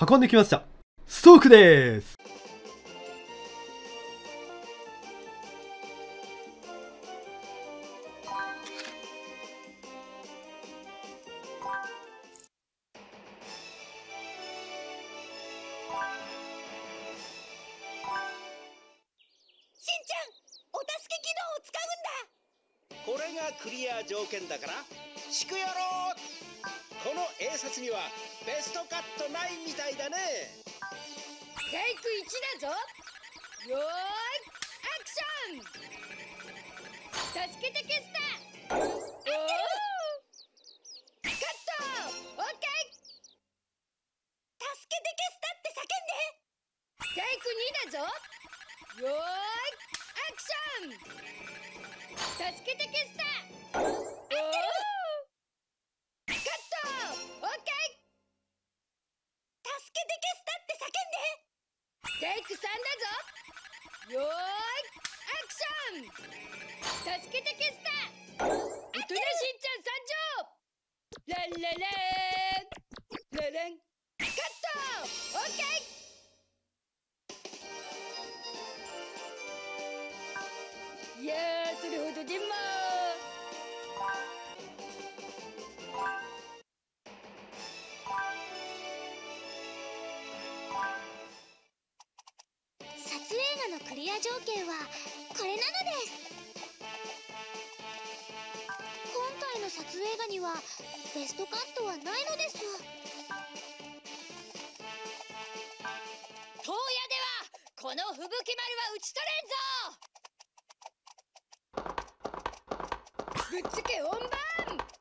運んできました。ストークです。しんちゃんお助け機能を使うんだ。これがクリア条件だからしくやろうこの映察にはベストカットないみたいだね。テイク1だぞ。よーいアクション。助けて消した。おー。カット。オッケー。助けて消したって叫んで。テイク2だぞ。よーいアクション。助けて消した。助けて消した。って叫んでテイク3だぞよーいアクション。助けて消した。大人しんちゃん参上ランララーンラランカット。オッケー。いやーそれほどでも。影画のクリア条件はこれなのです。今回の撮影画にはベストカットはないのです。東野ではこの吹雪丸は打ち取れんぞ。ぶっつけ本番。